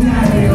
die.